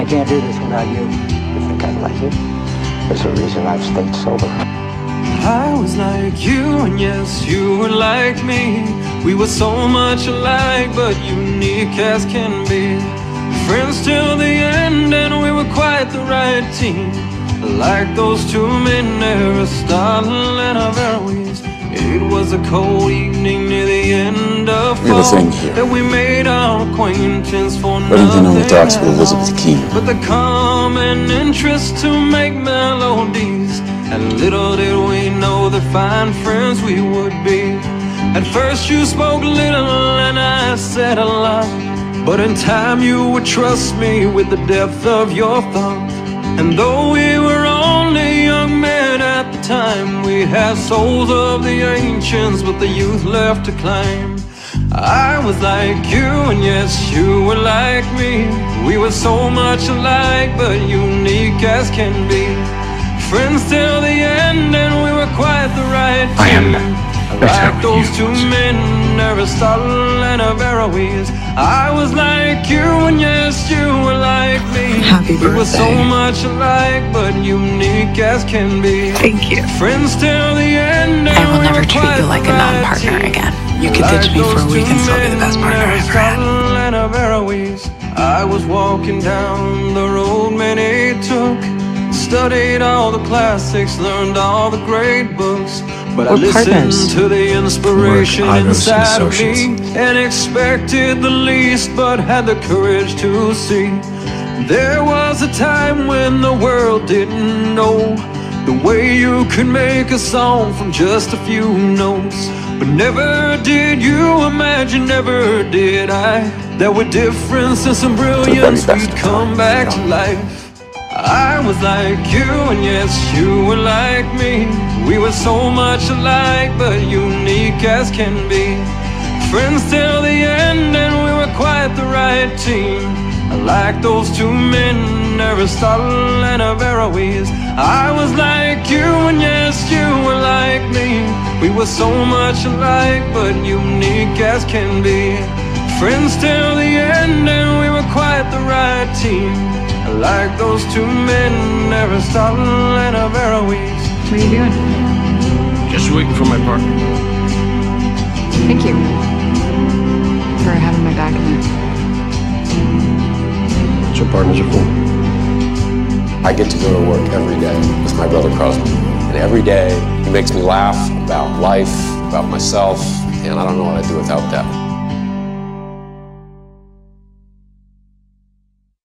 I can't do this without you. You think I'd let you? There's a reason I've stayed sober. I was like you, and yes, you were like me. We were so much alike, but unique as can be. Friends till the end, and we were quite the right team. Like those two men, Aristotle and Averroes. It was a cold evening near the end We have a thing here. that we made our acquaintance for Reddington only talks with Elizabeth. Keen. But the common interest to make melodies And little did we know the fine friends we would be At first you spoke little and I said a lot But in time you would trust me with the depth of your thought And though we were only young men at the time We had souls of the ancients but the youth left to claim I was like you, and yes, you were like me. We were so much alike, but unique as can be. Friends till the end, and we were quite the right I am better Like with those you. two men, Aristotle and Averroes. I was like you, and yes, you were like me. Happy We were so birthday. much alike, but unique as can be. Thank you. Friends till the end. I and will we never were treat quite you like the a right non-partner again. You could ditch me for a week and still be the best partner I ever had. I was walking down the road many took. Studied all the classics, learned all the great books. But I We're listened partners. to the inspiration Work, inside of me and expected the least, but had the courage to see. There was a time when the world didn't know the way you could make a song from just a few notes. But never did you imagine, never did I, that with difference and some brilliance we'd come back to life. I was like you, and yes, you were like me. We were so much alike, but unique as can be. Friends till the end, and we were quite the right team. I like those two men, Aristotle and Averroes. I was like you, and yes, you were like me. We were so much alike, but unique as can be. Friends till the end, and we were quite the right team. Like those two men, Aristotle and Averroes. What are you doing? Just waiting for my partner. Thank you for having my back in it. That's what partners are for. I get to go to work every day with my brother Crosby. And every day he makes me laugh about life, about myself, and I don't know what I'd do without that.